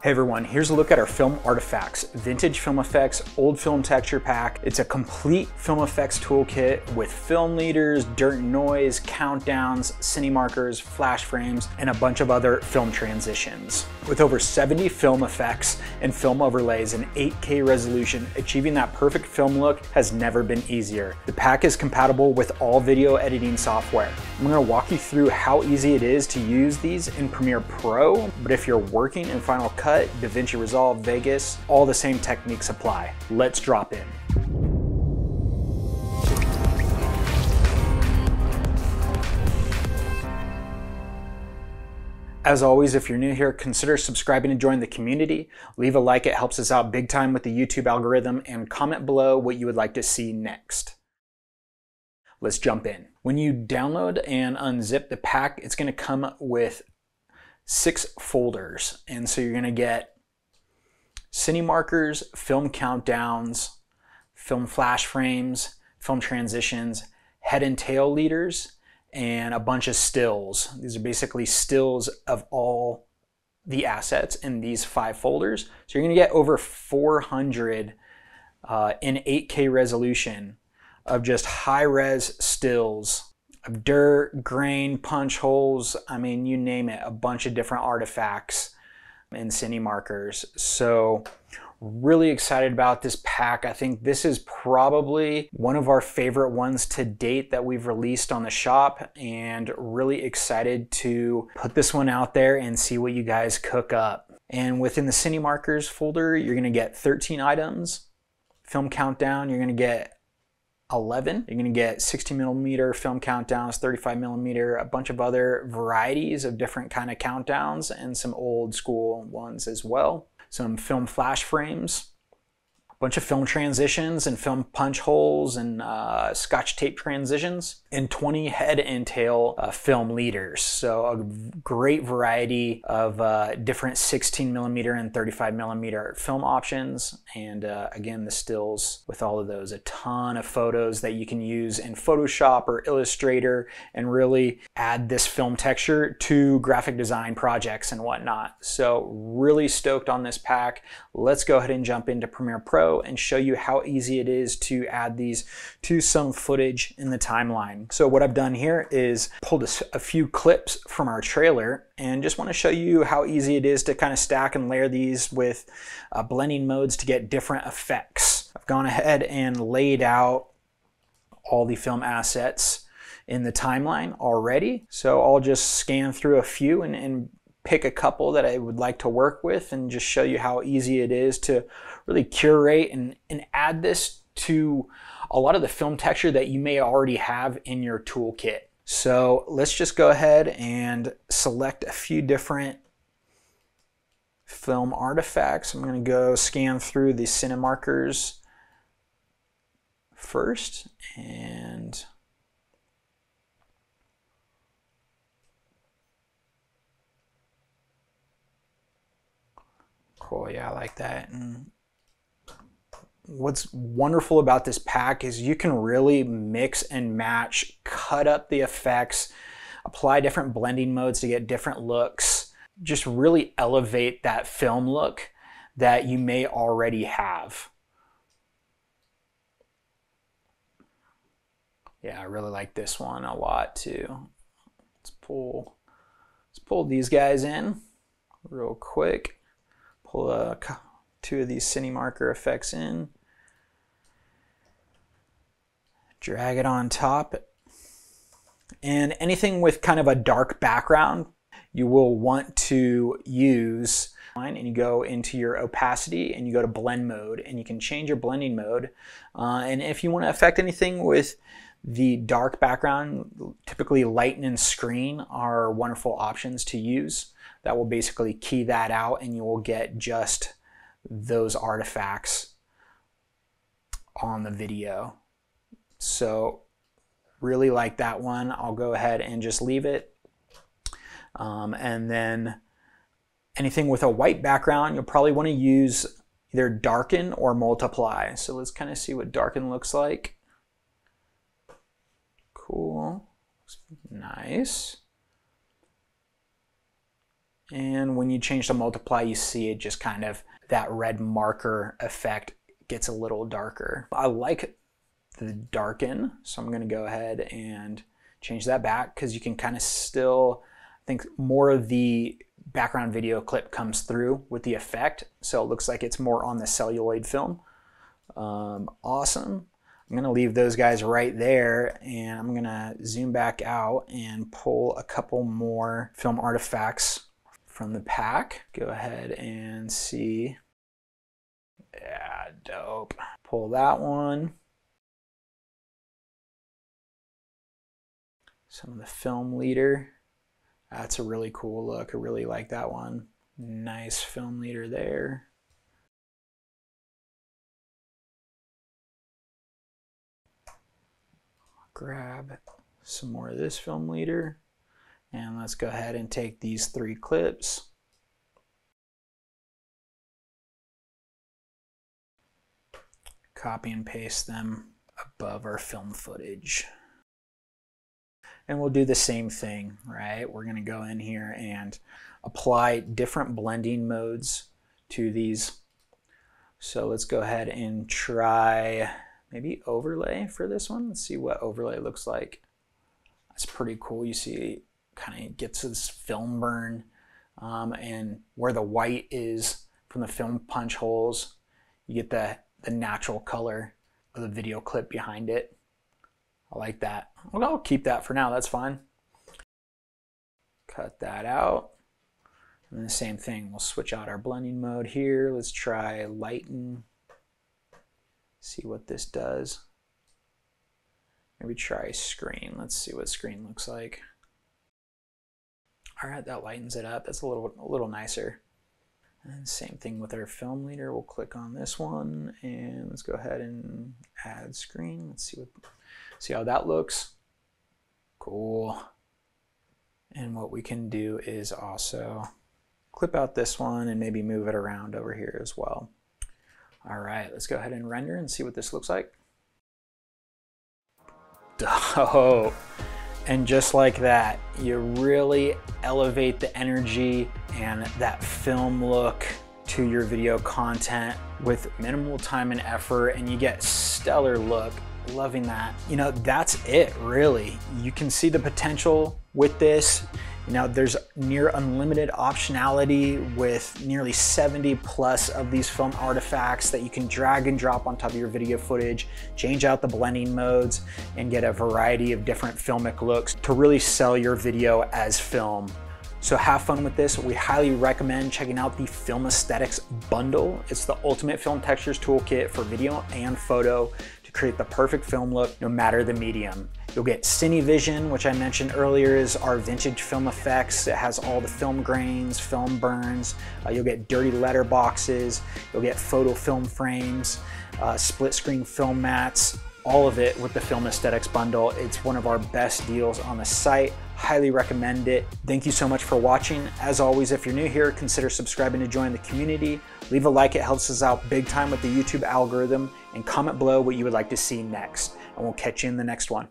Hey everyone, here's a look at our film artifacts, vintage film effects, old film texture pack. It's a complete film effects toolkit with film leaders, dirt noise, countdowns, cine markers, flash frames, and a bunch of other film transitions. With over 70 film effects and film overlays in 8K resolution, achieving that perfect film look has never been easier. The pack is compatible with all video editing software. I'm gonna walk you through how easy it is to use these in Premiere Pro, but if you're working in Final Cut Cut, DaVinci Resolve, Vegas, all the same techniques apply. Let's drop in. As always, if you're new here, consider subscribing and join the community. Leave a like, it helps us out big time with the YouTube algorithm, and comment below what you would like to see next. Let's jump in. When you download and unzip the pack, it's gonna come with six folders. And so you're going to get cine markers, film countdowns, film flash frames, film transitions, head and tail leaders, and a bunch of stills. These are basically stills of all the assets in these five folders. So you're going to get over 400 uh, in 8K resolution of just high res stills of dirt, grain, punch holes, I mean, you name it, a bunch of different artifacts and cine markers. So really excited about this pack. I think this is probably one of our favorite ones to date that we've released on the shop and really excited to put this one out there and see what you guys cook up. And within the cine markers folder, you're gonna get 13 items. Film countdown, you're gonna get 11. You're going to get 60 millimeter film countdowns, 35 millimeter, a bunch of other varieties of different kind of countdowns, and some old school ones as well. Some film flash frames, bunch of film transitions and film punch holes and uh, scotch tape transitions, and 20 head and tail uh, film leaders. So a great variety of uh, different 16 millimeter and 35 millimeter film options. And uh, again, the stills with all of those, a ton of photos that you can use in Photoshop or Illustrator and really add this film texture to graphic design projects and whatnot. So really stoked on this pack. Let's go ahead and jump into Premiere Pro and show you how easy it is to add these to some footage in the timeline. So what I've done here is pulled a, a few clips from our trailer and just want to show you how easy it is to kind of stack and layer these with uh, blending modes to get different effects. I've gone ahead and laid out all the film assets in the timeline already. So I'll just scan through a few and, and pick a couple that I would like to work with and just show you how easy it is to really curate and, and add this to a lot of the film texture that you may already have in your toolkit. So let's just go ahead and select a few different film artifacts. I'm going to go scan through the Cinemarkers first and cool yeah I like that and what's wonderful about this pack is you can really mix and match, cut up the effects, apply different blending modes to get different looks, just really elevate that film look that you may already have. Yeah, I really like this one a lot too. Let's pull, let's pull these guys in real quick. Pull two of these cine marker effects in drag it on top. And anything with kind of a dark background, you will want to use and you go into your opacity and you go to blend mode and you can change your blending mode. Uh, and if you want to affect anything with the dark background, typically lighten and screen are wonderful options to use. That will basically key that out and you will get just those artifacts on the video. So really like that one. I'll go ahead and just leave it. Um, and then anything with a white background, you'll probably want to use either darken or multiply. So let's kind of see what darken looks like. Cool. Nice. And when you change to multiply, you see it just kind of, that red marker effect gets a little darker. I like the darken, so I'm gonna go ahead and change that back because you can kind of still, I think more of the background video clip comes through with the effect. So it looks like it's more on the celluloid film. Um, awesome. I'm gonna leave those guys right there and I'm gonna zoom back out and pull a couple more film artifacts from the pack. Go ahead and see. Yeah, dope. Pull that one. Some of the film leader. That's a really cool look. I really like that one. Nice film leader there. Grab some more of this film leader. And let's go ahead and take these three clips. Copy and paste them above our film footage. And we'll do the same thing, right? We're gonna go in here and apply different blending modes to these. So let's go ahead and try maybe overlay for this one. Let's see what overlay looks like. That's pretty cool. You see kind of gets this film burn um, and where the white is from the film punch holes, you get the, the natural color of the video clip behind it. I like that. Well, I'll keep that for now. That's fine. Cut that out. And the same thing, we'll switch out our blending mode here. Let's try lighten. See what this does. Maybe try screen. Let's see what screen looks like. All right, that lightens it up. That's a little, a little nicer. And same thing with our film leader. We'll click on this one and let's go ahead and add screen. Let's see what See how that looks? Cool. And what we can do is also clip out this one and maybe move it around over here as well. All right, let's go ahead and render and see what this looks like. Oh, and just like that, you really elevate the energy and that film look to your video content with minimal time and effort and you get stellar look loving that. You know, that's it really. You can see the potential with this. Know, there's near unlimited optionality with nearly 70 plus of these film artifacts that you can drag and drop on top of your video footage, change out the blending modes, and get a variety of different filmic looks to really sell your video as film. So have fun with this. We highly recommend checking out the Film Aesthetics Bundle. It's the ultimate film textures toolkit for video and photo create the perfect film look no matter the medium. You'll get CineVision, which I mentioned earlier is our vintage film effects. It has all the film grains, film burns. Uh, you'll get dirty letter boxes. You'll get photo film frames, uh, split screen film mats, all of it with the Film Aesthetics bundle. It's one of our best deals on the site. Highly recommend it. Thank you so much for watching. As always, if you're new here, consider subscribing to join the community. Leave a like, it helps us out big time with the YouTube algorithm, and comment below what you would like to see next. And we'll catch you in the next one.